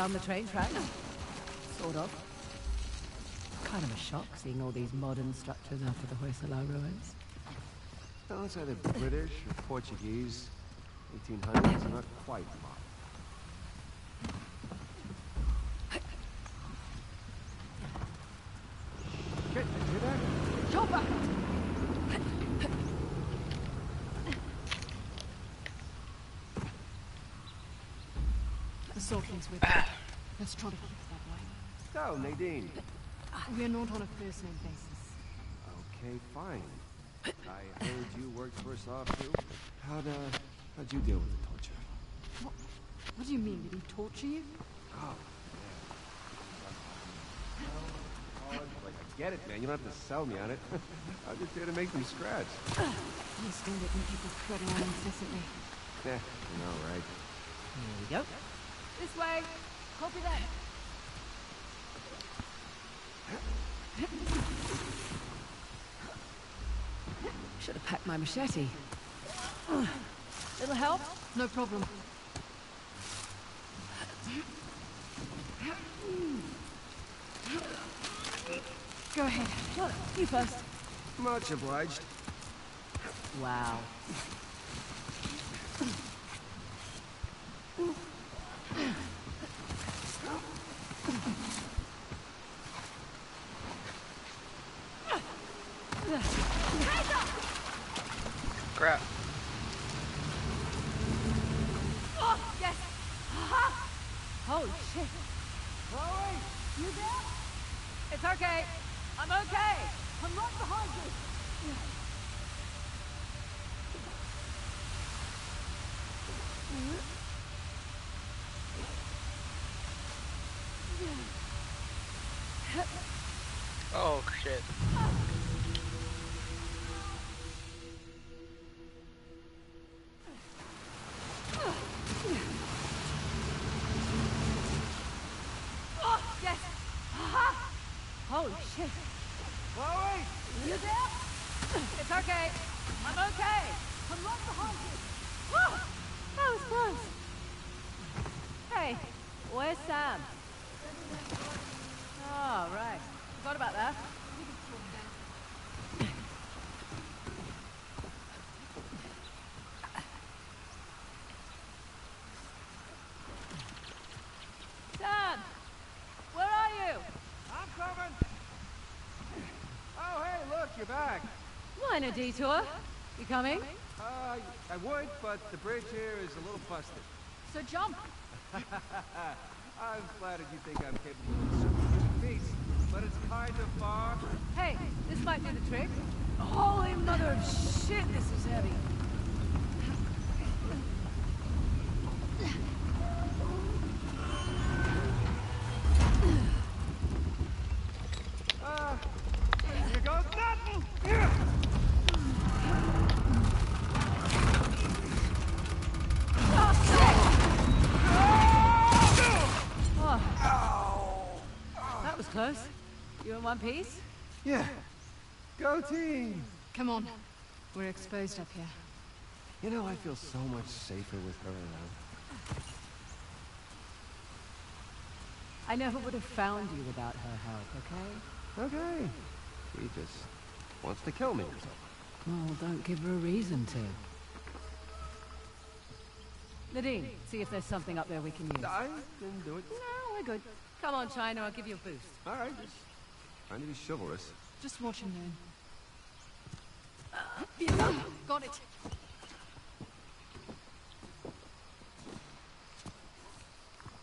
found the train tracks? Sort of. Kind of a shock seeing all these modern structures after the Hoysala ruins. Well, it's either British or Portuguese. 1800s, not quite modern. Shit, did you hear that? Chopper! The Saltling's with me. Let's try to keep it that way. So, Nadine. We're not on a first-name basis. Okay, fine. I heard you worked for Saab too. How'd, uh, how'd you deal with the torture? What, what do you mean? Did he torture you? Oh, yeah. Like, I get it, man. You don't have to sell me on it. I'm just here to make them scratch. You stand it when people tread around incessantly. Yeah, you know, right? Here we go. This way! Copy that! Should have packed my machete. Little help? No problem. Go ahead. You first. Much obliged. Wow. Holy shit. Chloe, you there? It's okay. I'm okay. I'm right behind you. Oh shit. Oh, yes. Holy shit. Chloe! You there? It's okay. I'm okay. I'm right behind you. Oh, that was close. Hey, where's Sam? Oh, right. Forgot about that. Sam! Where are you? I'm coming! Oh, hey, look, you're back. Minor detour. You coming? Uh, I would, but the bridge here is a little busted. So jump. I'm flattered you think I'm capable of superhuman feats, but it's kind of far. Hey, this might do the trick. Holy mother of shit, this is heavy. Uh, here goes nothing! Here! Oh. That was close. You in one piece? Yeah. Go team! Come on. We're exposed up here. You know, I feel so much safer with her around. I never would have found you without her help, okay? Okay. She just wants to kill me or something. Well, don't give her a reason to. Nadine, see if there's something up there we can use. I didn't do it. No, we're good. Come on, China, I'll give you a boost. All right, just trying to be chivalrous. Just watch and learn. Got it.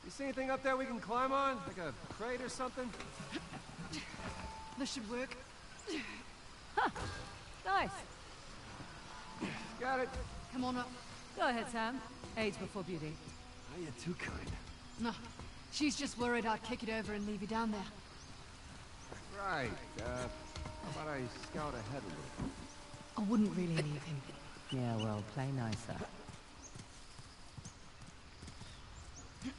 You see anything up there we can climb on? Like a crate or something? This should work. Huh. Nice. Got it. Come on up. Go ahead, Sam. Age before beauty. Oh, you're too kind. No. She's just worried I'd kick it over and leave you down there. Right. Uh, how about I scout ahead a little? I wouldn't really leave him. Yeah, well, play nicer.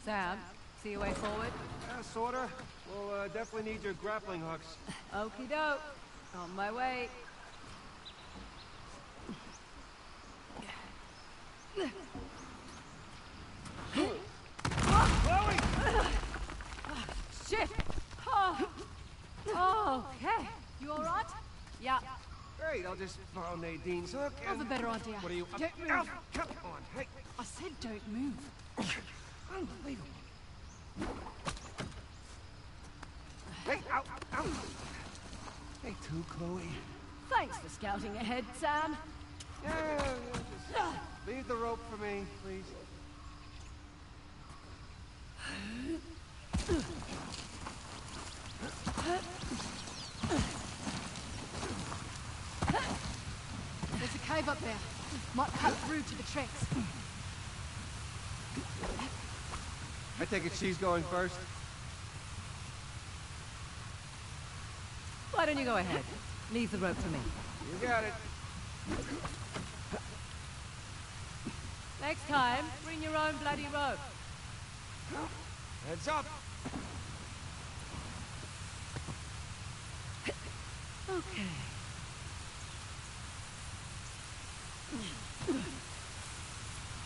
Sam, see your way forward? Yeah, sorta. We'll uh, definitely need your grappling hooks. Okie doke. On my way. Chloe! shit! Oh. Okay. You alright? Yeah. Great, I'll just follow Nadine's hook I have a um, better idea. What are you... Don't move. Ow, come on, hey. I said don't move. Unbelievable. Hey, ow, ow. Hey, too, Chloe. Thanks for scouting ahead, Sam. Yeah, yeah, just leave the rope for me, please. There's a cave up there. Might cut through to the tracks. I take it she's going first? Why don't you go ahead? Leave the rope for me. You got it. Next time, bring your own bloody rope. Heads up. Okay.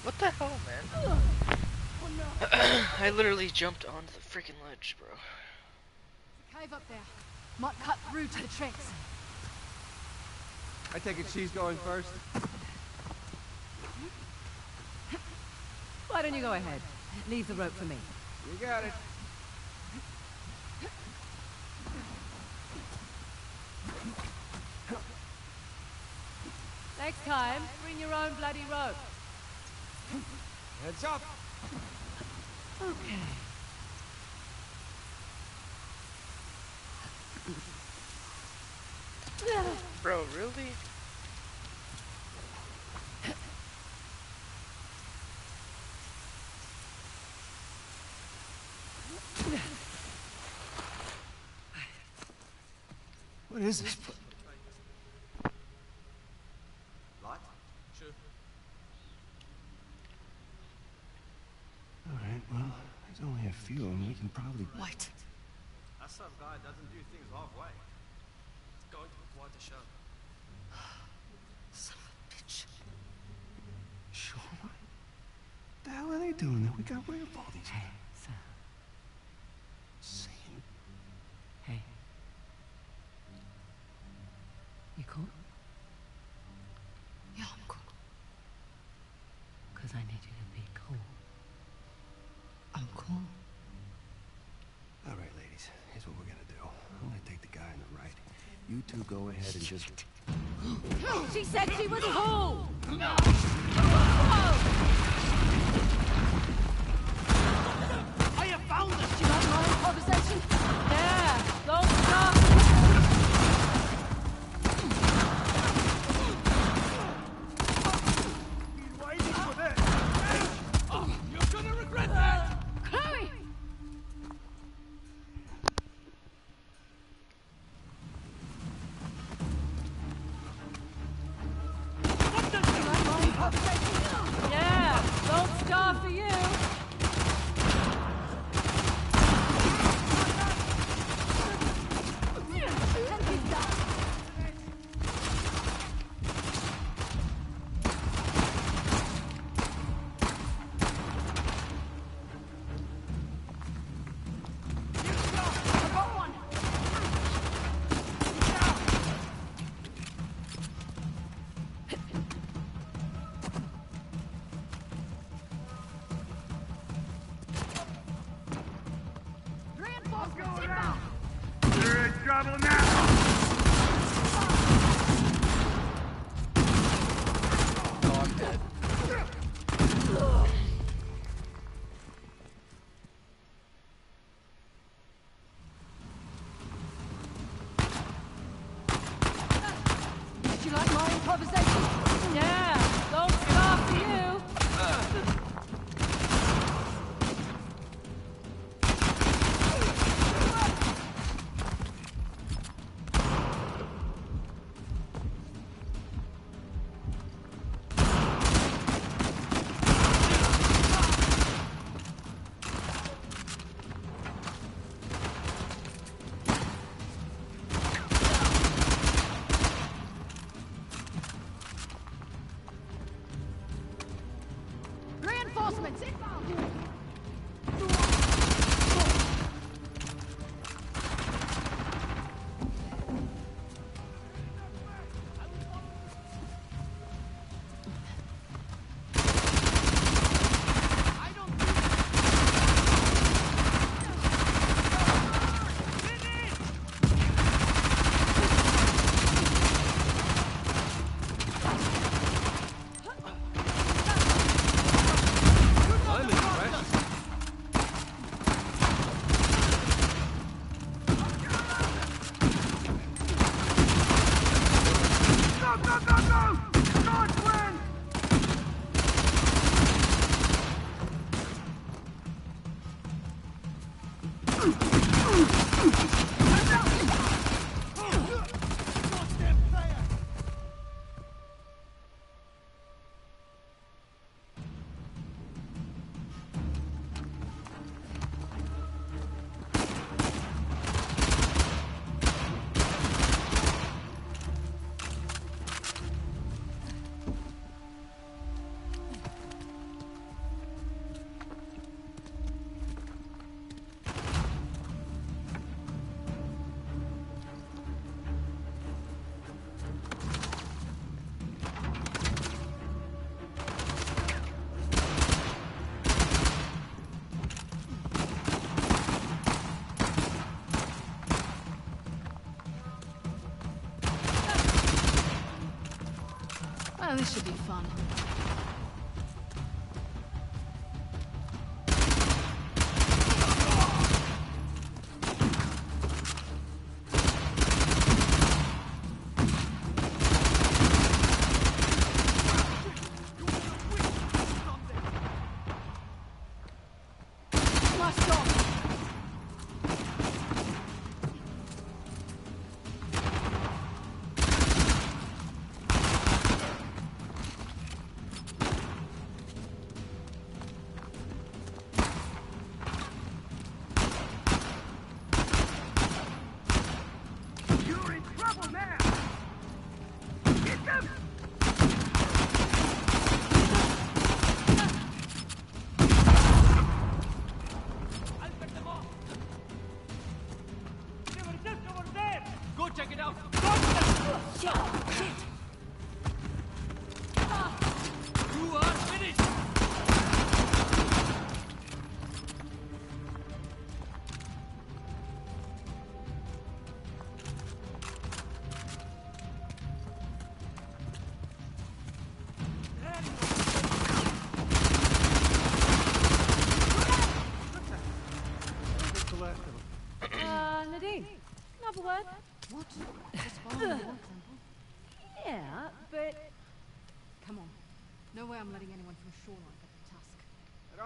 What the hell, man? Oh, I literally jumped onto the freaking ledge, bro. There's a cave up there. Might cut through to the tracks. I take it she's going first? Why don't you go ahead? Leave the rope for me. You got it. Next time, bring your own bloody rope. Heads up. Okay. Bro, really? What is this? pl- Lot? Sure. All right, well, there's only a few, and probably... Wait. That some guy doesn't do things halfway. It's going to be quite a show. Son of a bitch. Sure. What the hell are they doing there? We got rid of all these... Hey, Sam. Saying... Hey. You cool? Yeah, I'm cool. Because I need you to be cool. I'm cool. All right, ladies, here's what we're gonna do. I'm gonna take the guy on the right. You two go ahead and just... She said she was cool!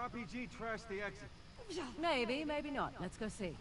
RPG trashed the exit. Maybe, maybe not. Let's go see.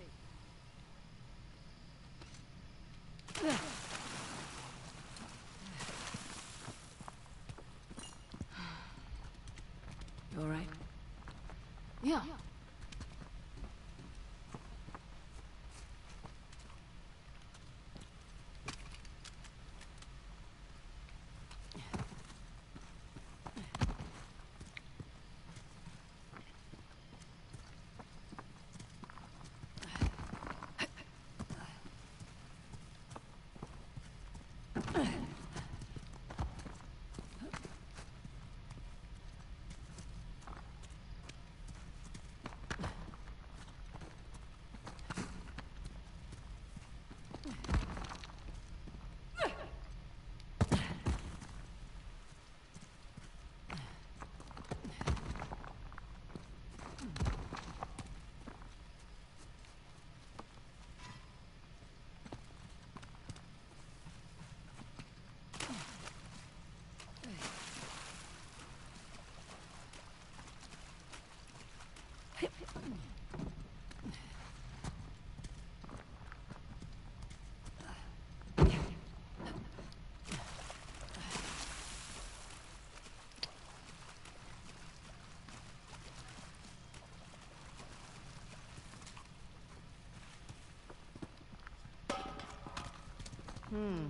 Hmm.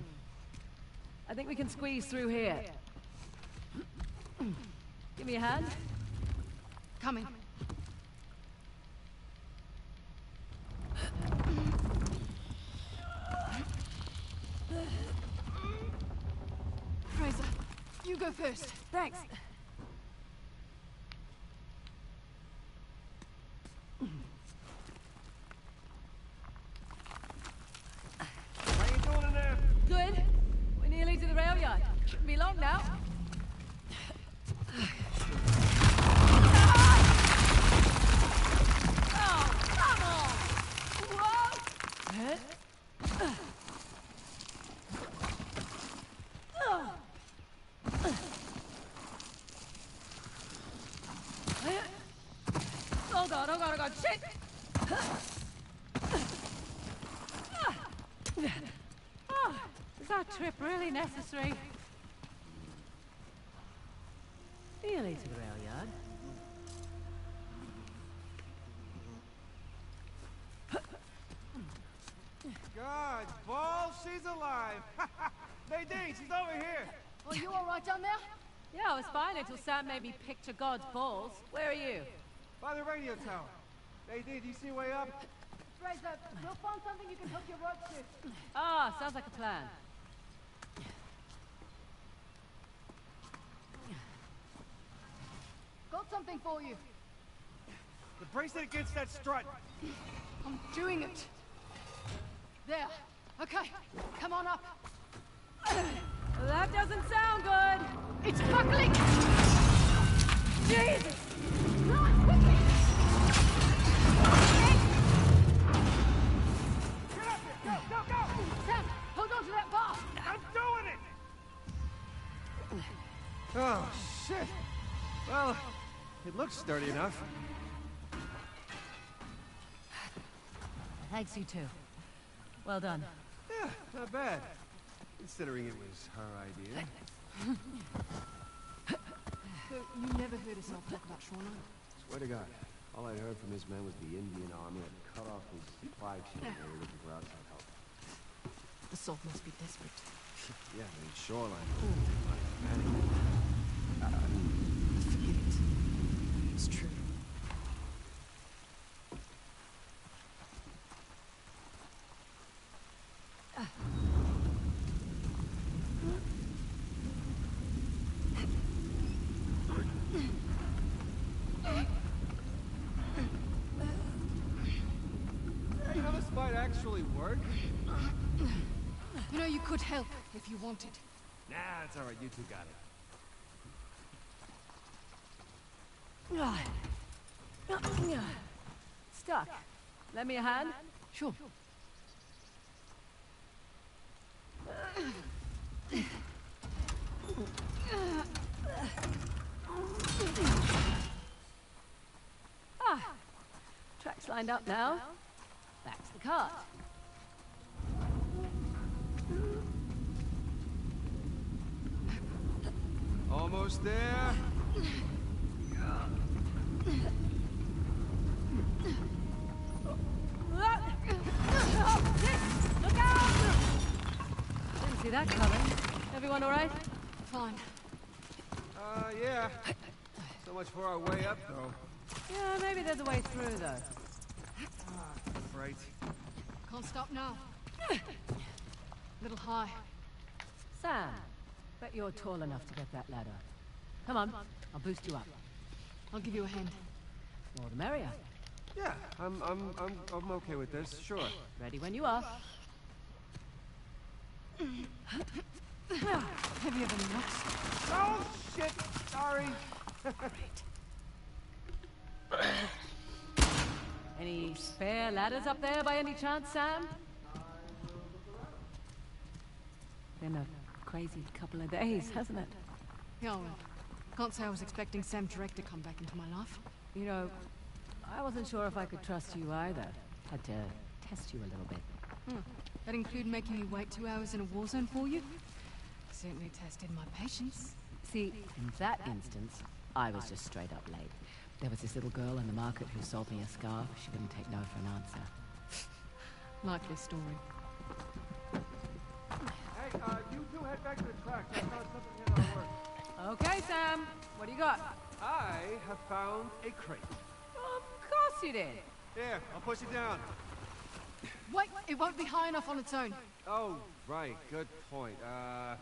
I think we can squeeze through here. Give me a hand. Coming. Frazer, you go first. Thanks. Thanks. Really necessary? Nearly to the rail yard. God, balls, she's alive. Nadine, she's over here. Are you all right down there? Yeah, I was fine until Sam made me picture God's balls. Where are you? By the radio tower. Nadine, do you see a way up? Frazer, we'll find something you can hook your rope to. Ah, sounds like a plan. Something for you. The bracelet against that strut. I'm doing it. There. Okay, come on up. That doesn't sound good. It's buckling! Jesus! Run, quickly! Get up there! Go, go, go! Sam, hold on to that bar! I'm doing it! Oh, shit. Well, it looks sturdy enough. Thanks, you too. Well done. Yeah, not bad. Considering it was her idea. So, you never heard us all talk about Shoreline? Swear to God, all I'd heard from his men was the Indian army had cut off his supply chain and they were looking for outside help. The salt must be desperate. Yeah, I mean, shoreline. Panic. I, I mean, Forget it. It's true. how this might actually work? You know, you could help if you wanted. Nah, it's alright, you two got it. Stuck. Lend me a hand? Sure. Ah, tracks lined up now. Back to the cart. Almost there. Look out! Didn't see that coming. Everyone all right? Fine. Uh, yeah. So much for our way up, though. Yeah, maybe there's a way through, though. Right. Can't stop now. Little high. Sam, bet you're tall enough to get that ladder. Come on, I'll boost you up. I'll give you a hand. More the merrier. Yeah, I'm, I'm, I'm, I'm okay with this, sure. Ready when you are. Heavier than nuts. Oh, shit! Sorry. Any spare ladders up there by any chance, Sam? Been a crazy couple of days, hasn't it? Yeah, well, can't say I was expecting Sam Drake to come back into my life. You know, I wasn't sure if I could trust you either. Had to test you a little bit. Hmm. That include making me wait two hours in a war zone for you? Certainly tested my patience. See, in that instance, I was just straight up late. There was this little girl in the market who sold me a scarf. She wouldn't take no for an answer. Likely story. Hey, uh, you two head back to the tracks. I found something here that'll work. Okay, Sam. What do you got? I have found a crate. Of course you did. There, I'll push it down. Wait, it won't be high enough on its own. Oh, right, good point. Uh,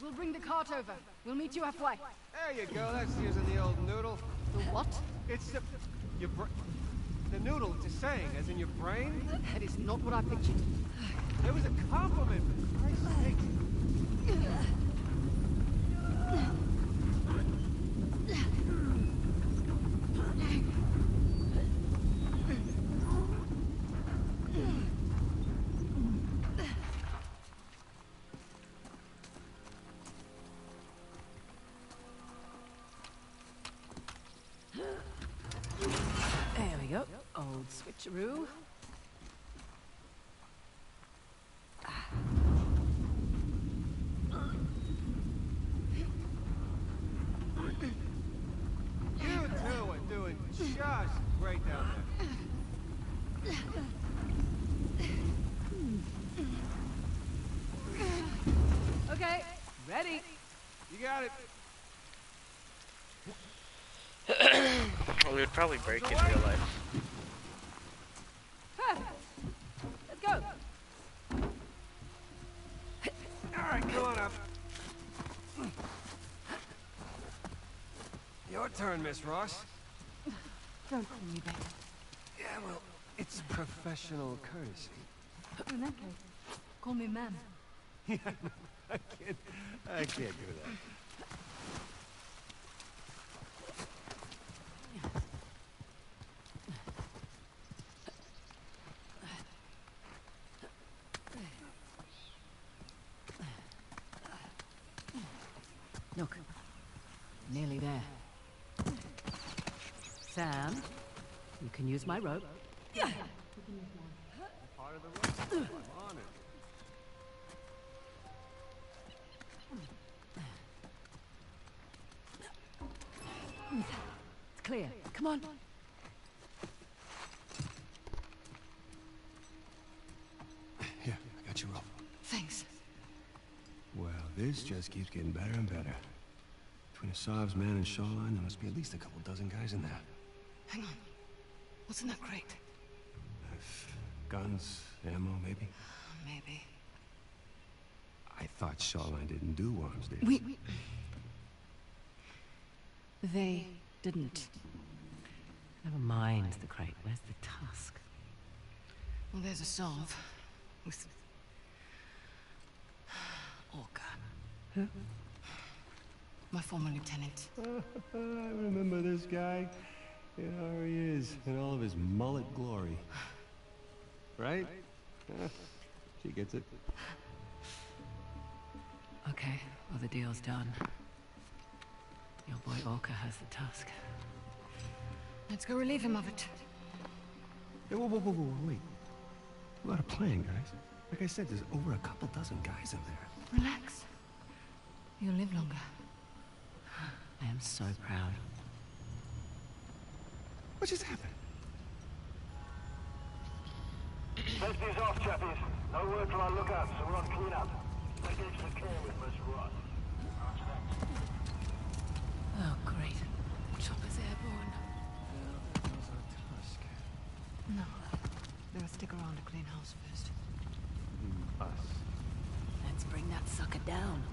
We'll bring the cart over. We'll meet you halfway. there you go. That's using the old noodle. The what? It's the your br- the noodle. It's a saying, as in your brain. That is not what I pictured. It was a compliment. For Christ's sake. Old switcheroo. You two are doing just great down there. Okay, ready. You got it. Well, we would probably break in real life. Perfect. Let's go. All right, come on up. Your turn, Miss Ross. Don't call me that. Yeah, well, it's professional courtesy. In that case, call me ma'am. Yeah, I can't, I can't do that. Look. Nearly there. Sam, you can use my rope. Part of the road. I'm on it. It's clear. Come on. Here, I got you rope. Thanks. Well, this just keeps getting better and better. Between Asav's man and Shoreline, there must be at least a couple dozen guys in there. Hang on. What's in that crate? Guns, ammo, maybe? Maybe. I thought Shoreline didn't do worms, did We... They didn't. Never mind the crate. Where's the tusk? Well, there's Asav. With... Orca. Who? My former lieutenant. I remember this guy. Yeah, there he is, in all of his mullet glory. Right? She gets it. Okay, well the deal's done. Your boy Orca has the tusk. Let's go relieve him of it. Hey, whoa, whoa, whoa, whoa, wait. We got a plan, guys. Like I said, there's over a couple dozen guys in there. Relax. You'll live longer. I am so proud. What just happened? Safety's off, chappies. No word from our lookouts, so we're on cleanup. Engage the care with Miss Ross. Oh, great. Chopper's airborne. No. Better stick around to clean house first. Hmm, us. Let's bring that sucker down.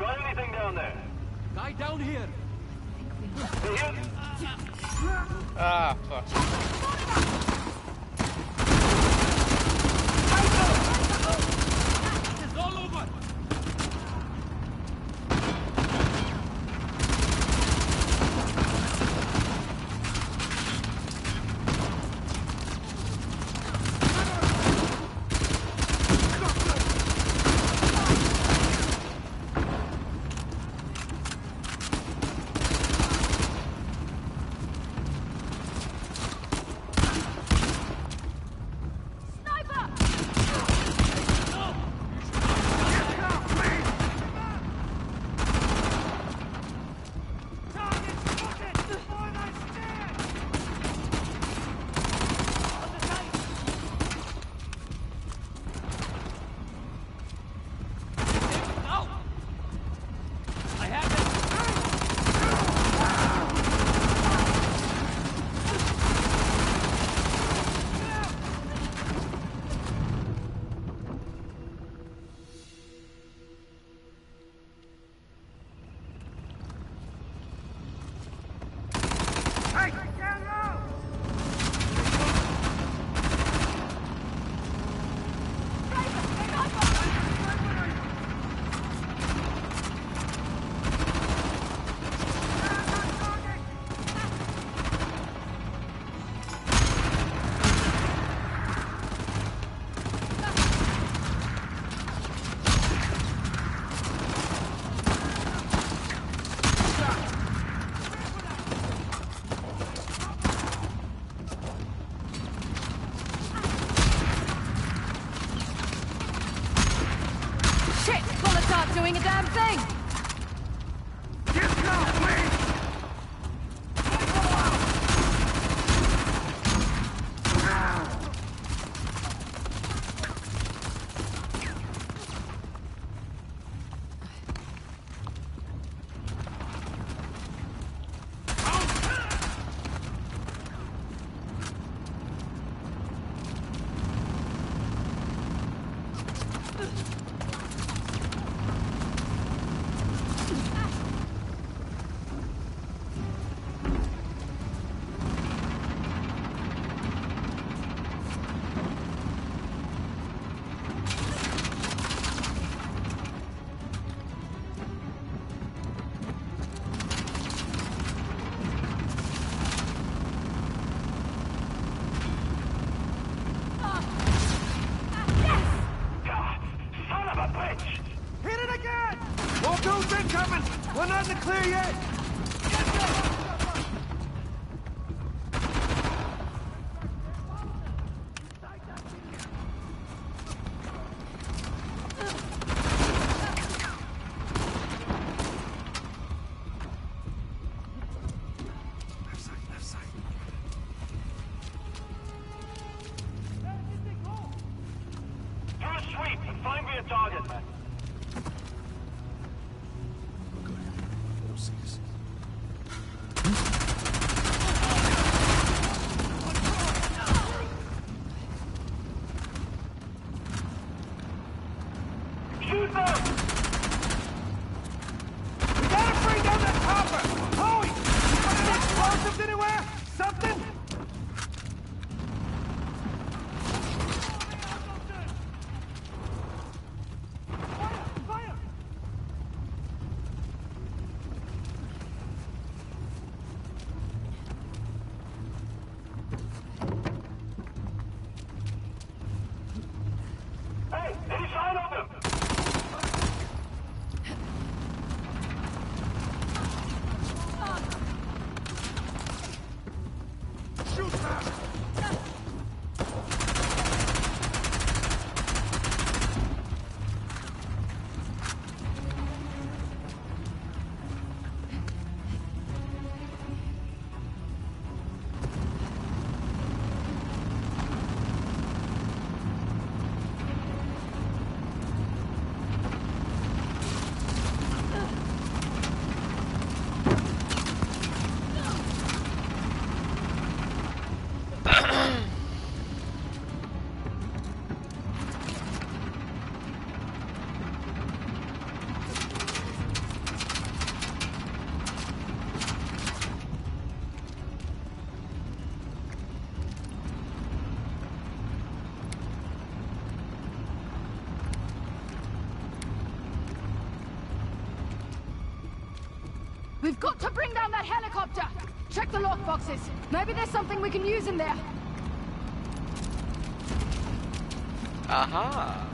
Got anything down there? Guy down here. You hear? Ah, fuck. Check the lock boxes. Maybe there's something we can use in there. Aha.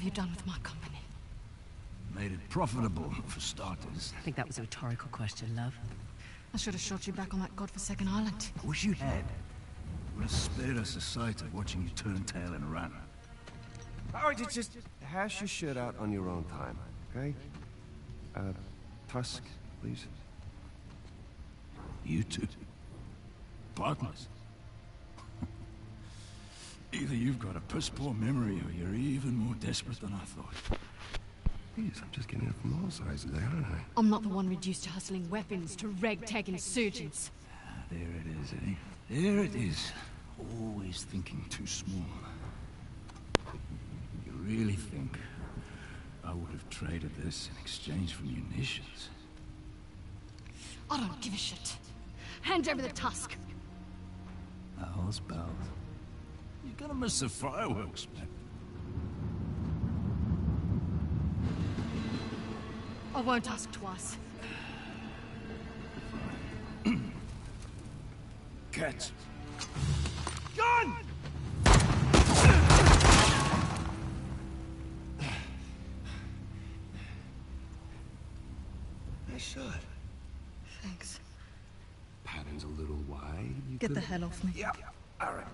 Have you done with my company? Made it profitable, for starters. I think that was a rhetorical question, love. I should have shot you back on that godforsaken island. I wish you had. Would have spared us the sight of watching you turn tail and run. Alright, just, just hash your shit out on your own time, okay? Uh, Tusk, please. You two. Partners. Either you've got a piss-poor memory or you're even more desperate than I thought. Please, I'm just getting it from all sides today, aren't I? I'm not the one reduced to hustling weapons to ragtag insurgents. Ah, there it is, eh? There it is. Always thinking too small. You really think I would have traded this in exchange for munitions? I don't give a shit. Hand over the tusk. Owls, pals. You're gonna miss the fireworks, man. I won't ask twice. Cats. Gun! Nice shot. Thanks. Pattern's a little wide. You Get the could've- hell off me. Yeah, all right.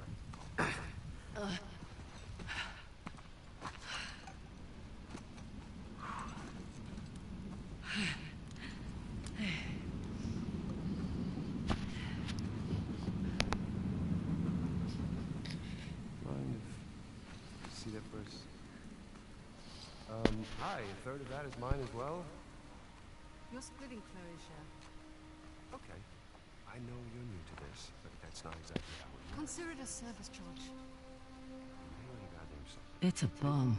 Mind if see that first? Um, hi. A third of that is mine as well. You're splitting Chloe's share. Okay. I know you're new to this, but that's not exactly how it works. Consider it a service charge. Hang on your goddamn self. It's a bomb.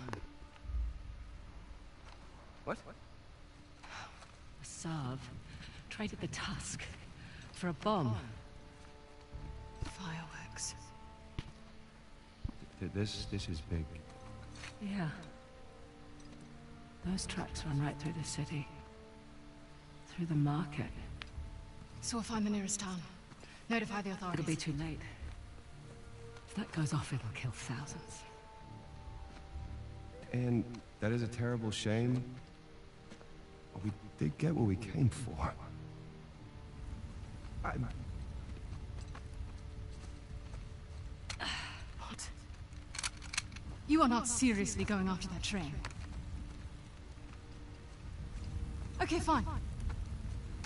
What? Asav traded the tusk for a bomb. Fireworks. Th- This, this is big. Yeah. Those tracks run right through the city. Through the market. So we'll find the nearest town. Notify the authorities. It'll be too late. If that goes off, it'll kill thousands. And that is a terrible shame. But we did get what we came for. I, What? You are not seriously going after that train. Okay, fine.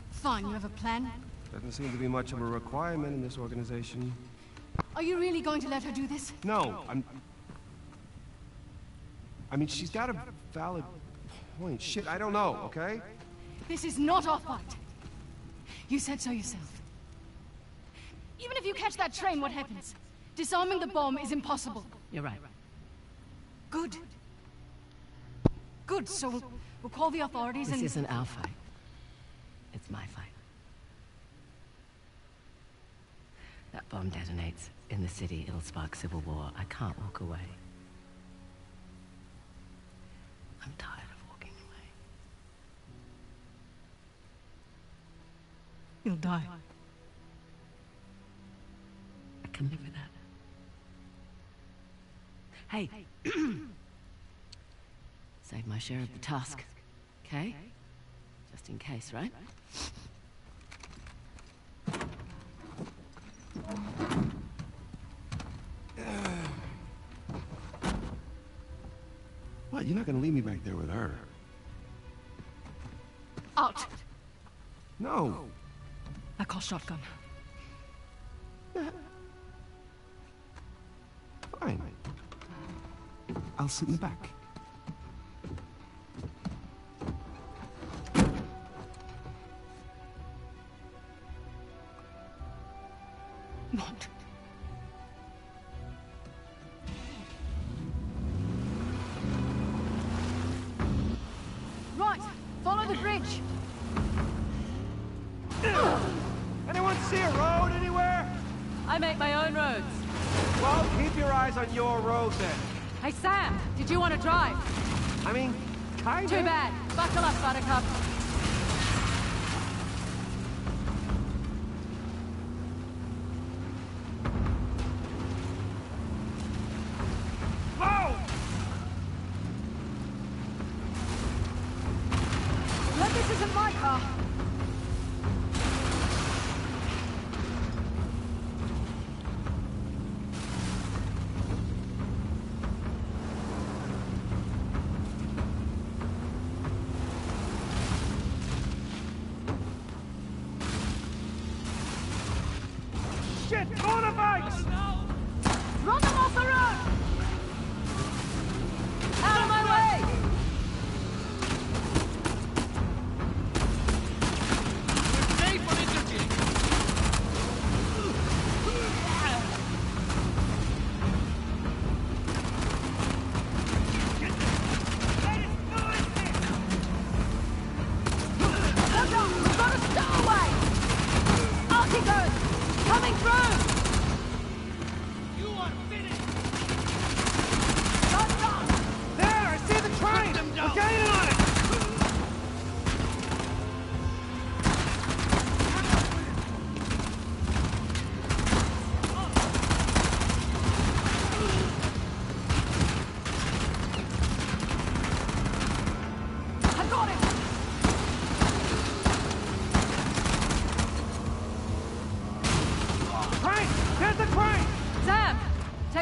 Fine, you have a plan? doesn't seem to be much of a requirement in this organization. Are you really going to let her do this? No, I'm. I mean, she's got a valid point. Shit, I don't know, okay? This is not our fight. You said so yourself. Even if you catch that train, what happens? Disarming the bomb is impossible. You're right. Good. Good, so we'll, we'll call the authorities This and... isn't our fight. It's my fight. That bomb detonates in the city. It'll spark civil war. I can't walk away. I'm tired of walking away. You'll die. I can live with that. Hey. Save my share of the task. Okay? Just in case, right? What? You're not gonna leave me back there with her? Out! No. I call shotgun. Fine. I'll sit in the back.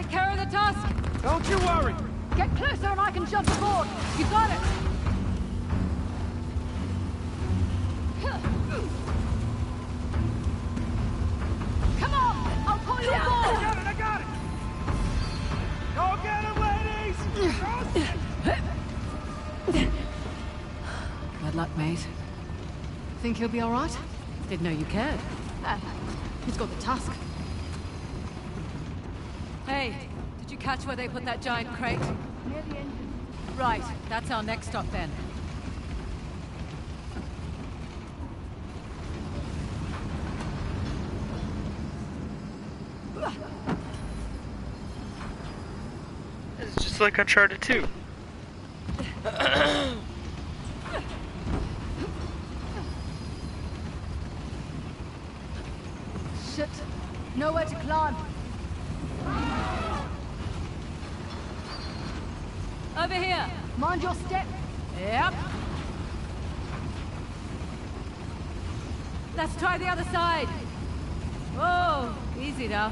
Take care of the tusk. Don't you worry! Get closer and I can jump aboard! You got it! Think he'll be alright? Didn't know you cared. Uh, he's got the tusk. Hey, did you catch where they put that giant crate? Near the engine. Right, that's our next stop then. It's just like Uncharted 2. Shit. Nowhere to climb. Over here. Mind your step. Yep. Let's try the other side. Whoa, easy now.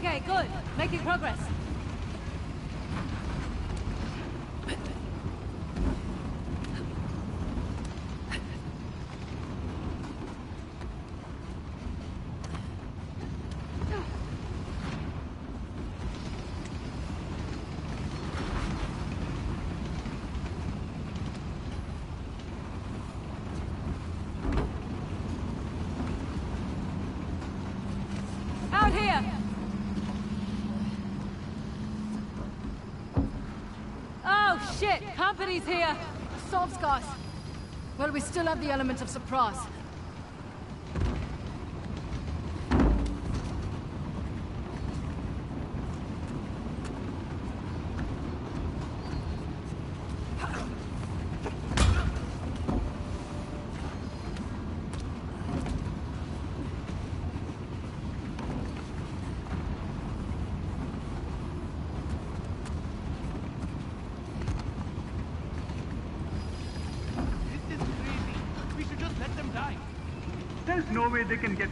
Okay, good. Making progress. Out here! Oh shit! Company's here! Sobs, guys. Well, we still have the element of surprise. This is crazy. We should just let them die. There's no way they can get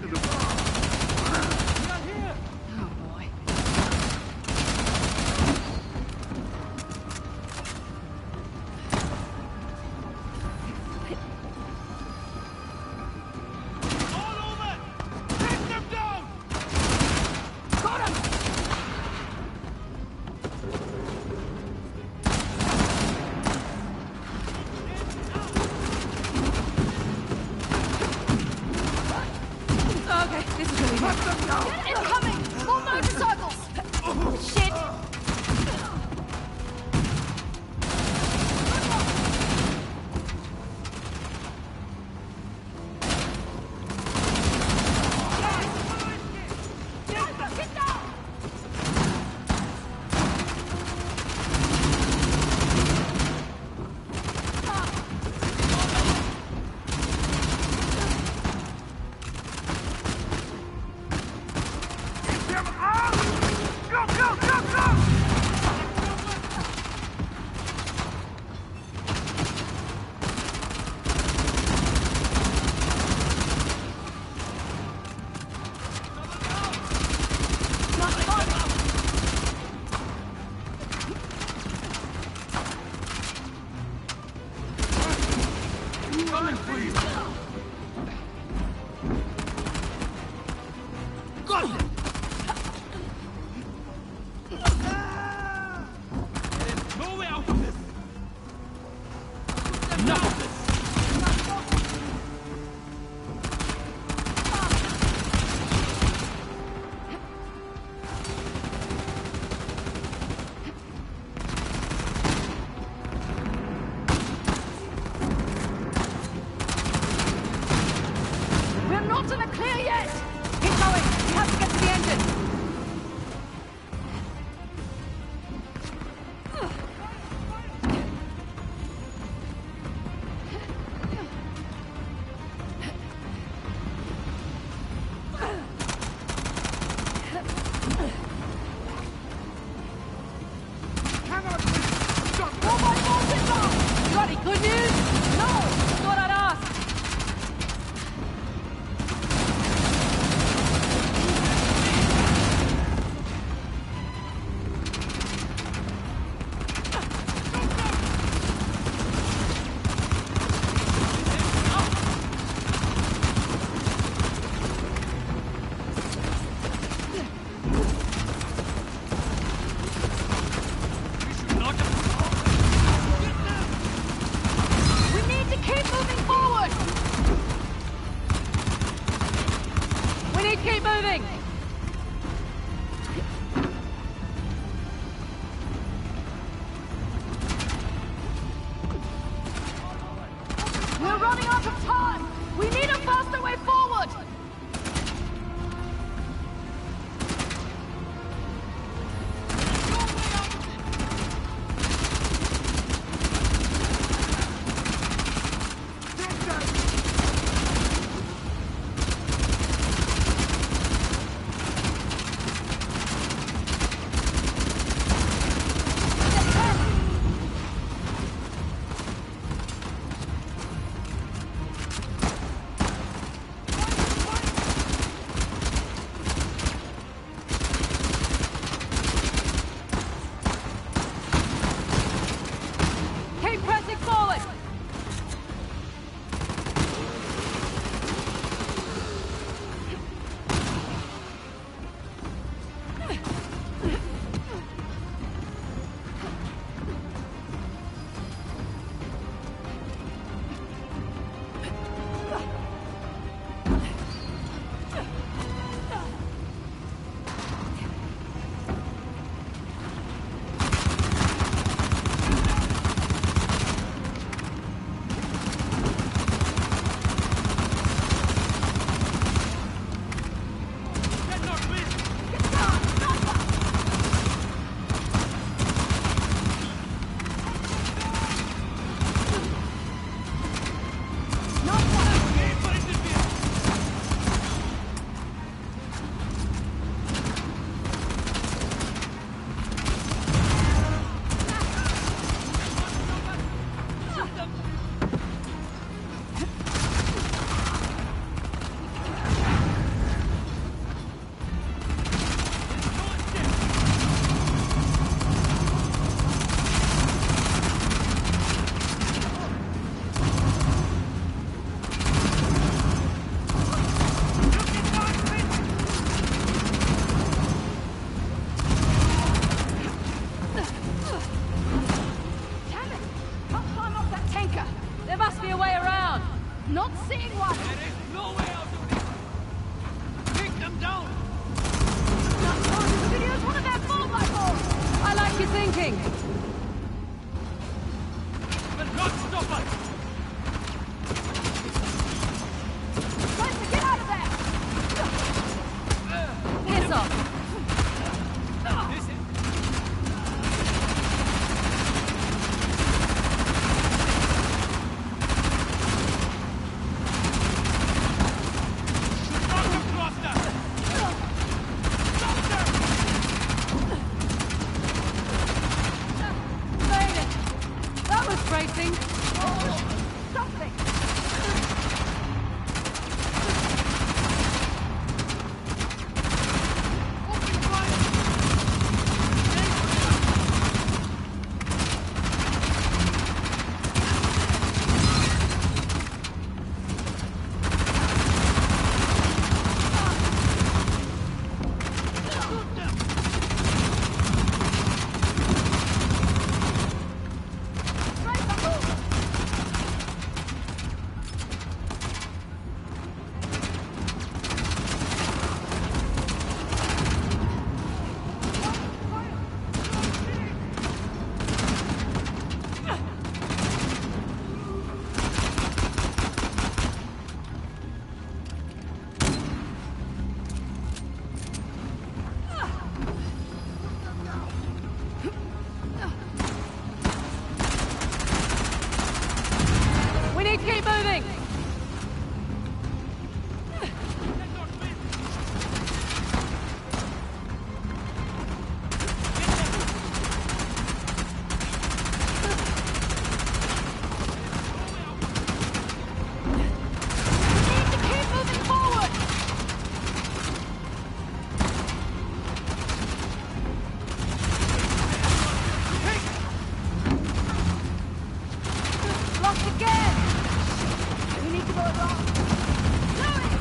coming for you! Like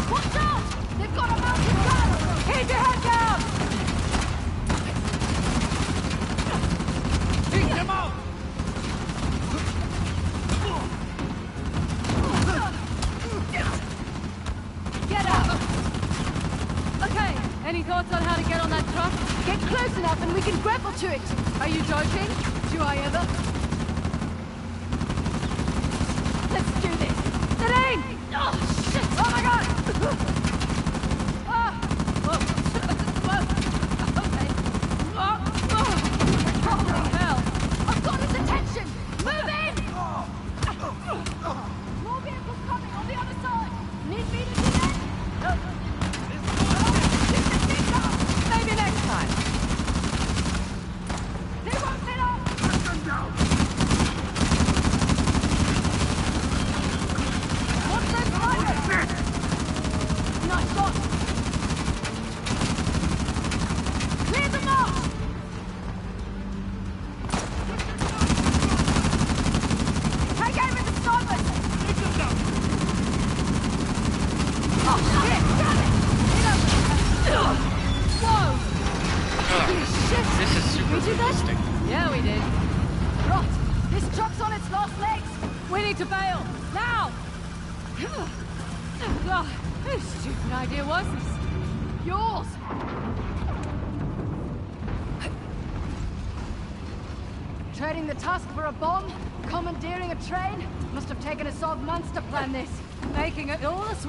Watch out! They've got a mountain gun! Head to head down!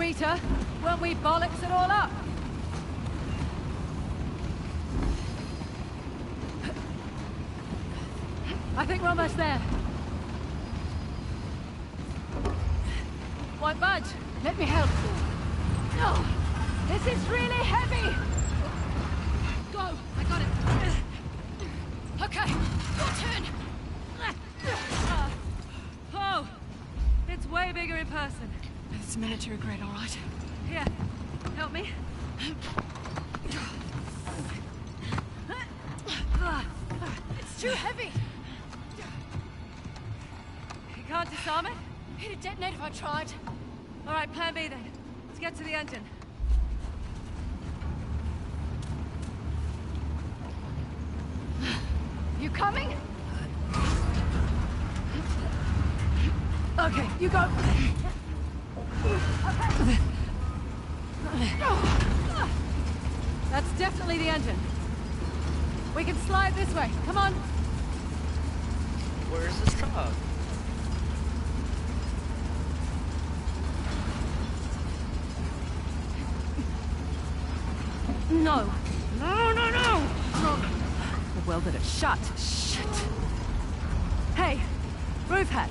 All the we bollocks it all up. I think we're almost there. Won't budge. Let me help. Oh, this is really heavy. Go! I got it. Okay, your turn. Oh! It's way bigger in person. It's military grade, all right. Here, help me. It's too heavy. You can't disarm it? It'd detonate if I tried. All right, plan B then. Let's get to the engine. You coming? Okay, you go. That's definitely the engine. We can slide this way. Come on. Where's this truck? No. No, no, no! Wrong. I welded it shut. Shit. Hey, roof hatch.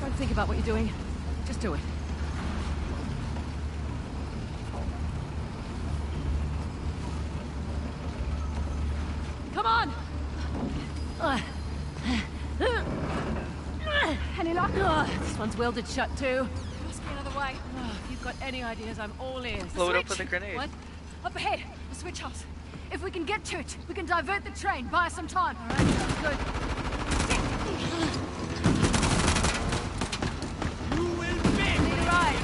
Don't think about what you're doing. Just do it. Come on! Any luck? Ugh, this one's welded shut too. There Must be another way. Ugh, if you've got any ideas, I'm all ears. Blow it up with a grenade. What? Up ahead, the switch house. If we can get to it, we can divert the train, buy us some time. All right, sounds good. Need a ride.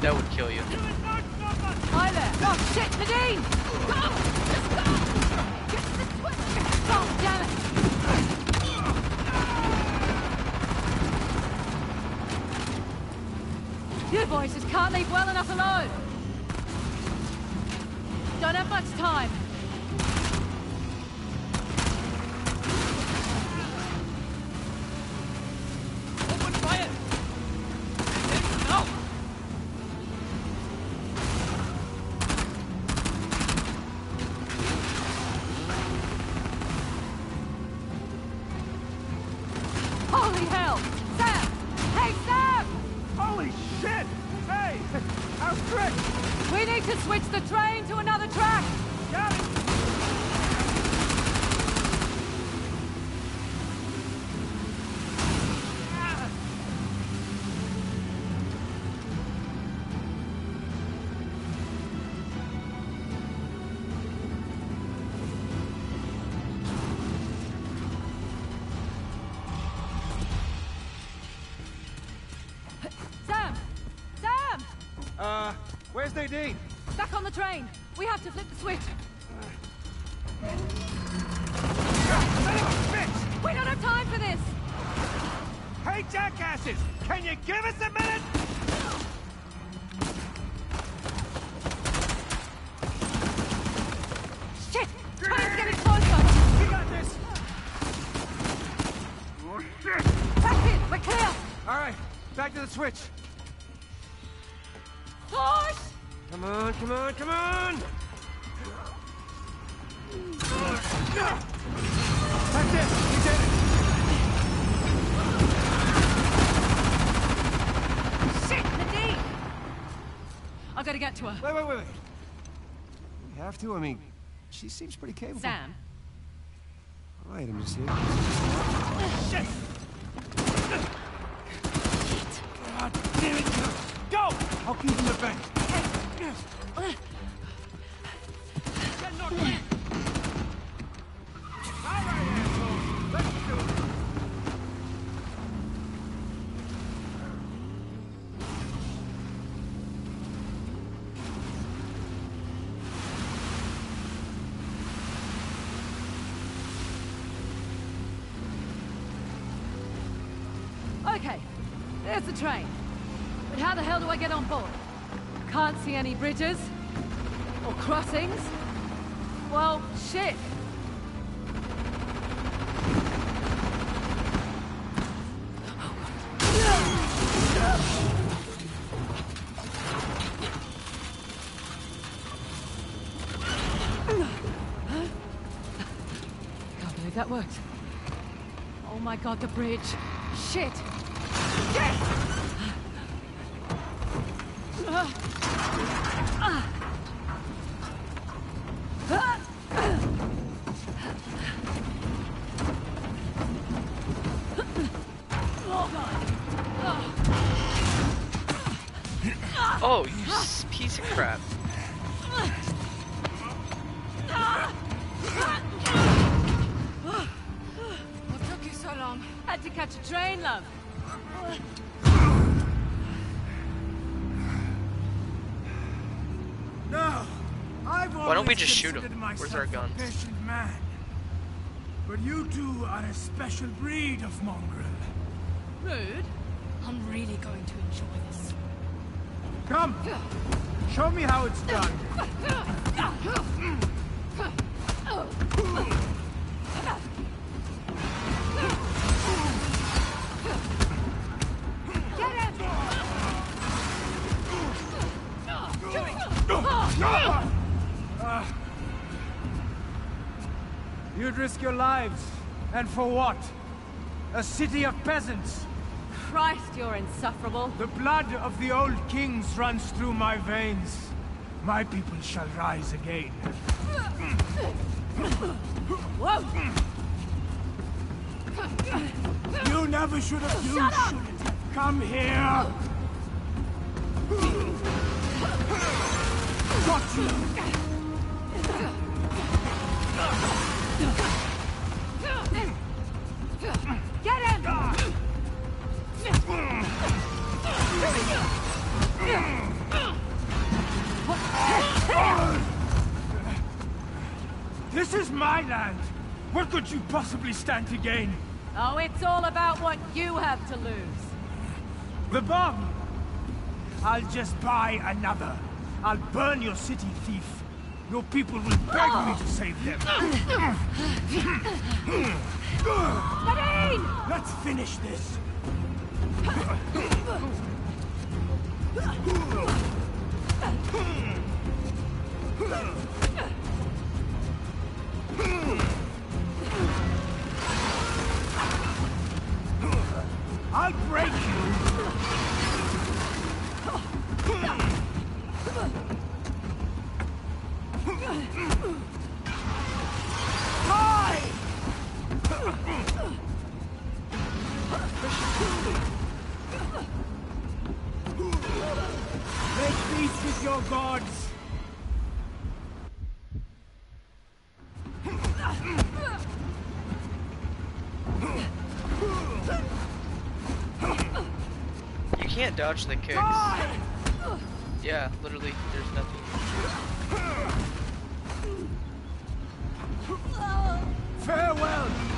That would kill you. Hi there. Oh shit, Nadine! Go! Let's go! Get to the switch! Oh damn it! You boys just can't leave well enough alone. Don't have much time. I've got to get to her. Wait, wait, wait, wait. We have to? I mean, she seems pretty capable. Sam, All right, I'm just here. Shit! God damn it! Go! I'll keep in the bank. Any bridges. Or crossings. Well, shit. That worked. Oh my god, the bridge. Shit! Where's myself our a guns? patient man. But you two are a special breed of mongrel. Rude. I'm really going to enjoy this. Come, show me how it's done. Your lives, and for what? A city of peasants. Christ, you're insufferable. The blood of the old kings runs through my veins. My people shall rise again. Whoa! You never should have. You shouldn't have come here. Got you. You possibly stand to gain? Oh, it's all about what you have to lose. The bomb. I'll just buy another. I'll burn your city, thief. Your people will beg me to save them. Nadine! Let's finish this. Can't dodge the kicks. Yeah, literally, there's nothing. Farewell!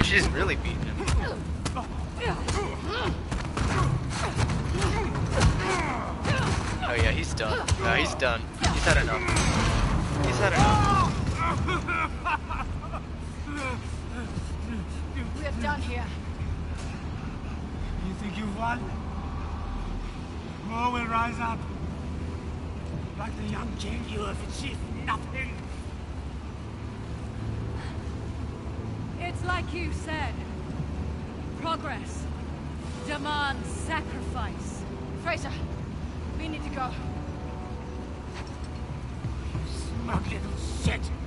No, she's really beating him. Oh yeah, he's done. No, he's done. He's had enough. He's had enough. We're done here. You think you've won? More will rise up. Like the young king, you have achieved nothing. It's like you said. Progress demands sacrifice. Frazer, we need to go. You Smug little shit.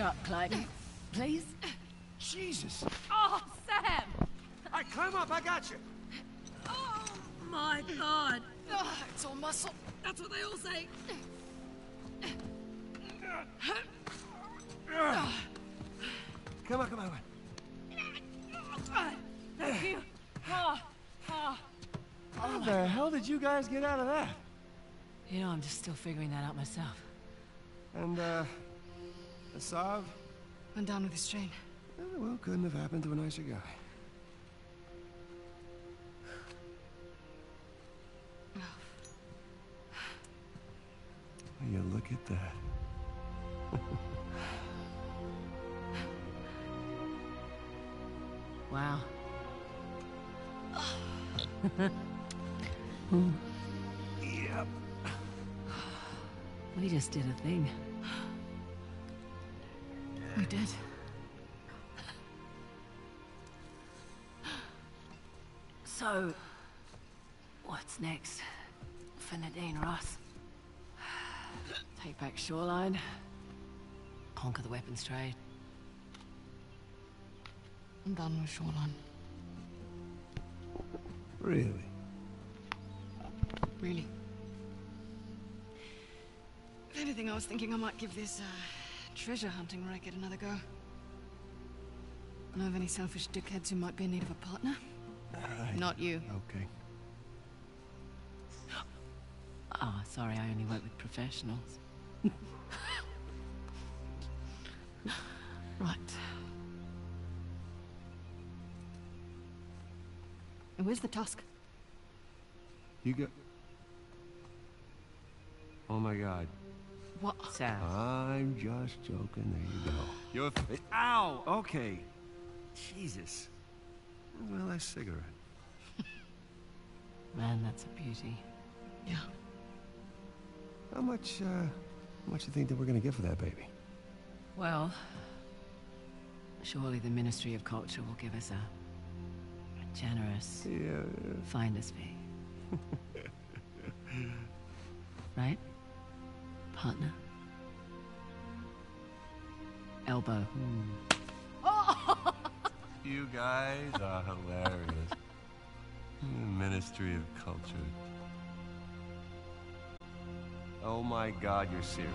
Possibly start climbing, please? Jesus. Oh, Sam! I climb up, I got you. Oh, my God! Ah, it's all muscle. That's what they all say. Come on, come on. Thank you. Oh, oh. How the hell did you guys get out of that? You know, I'm just still figuring that out myself. And, uh, Asav? I'm down with this train. Eh, well, couldn't have happened to a nicer guy. Will you look at that? Wow. Yep. We just did a thing. We did. So, what's next for Nadine Ross? Take back Shoreline, conquer the weapons trade. I'm done with Shoreline. Really? Really. If anything, I was thinking I might give this uh, treasure hunting racket another go. Know of any selfish dickheads who might be in need of a partner? Not you. Okay. Ah, sorry, I only work with professionals. right. And where's the tusk? You go. Oh my god. What? Sam. I'm just joking. There you go. You're. F- Ow! Okay. Jesus. Well, nice cigarette. Man, that's a beauty. Yeah. How much, uh, how much do you think that we're gonna get for that baby? Well, surely the Ministry of Culture will give us a, a generous Yeah. finder's fee. right? Partner? Elbow. Hmm. You guys are hilarious. Ministry of Culture. Oh my god, you're serious.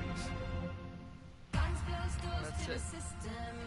That's it.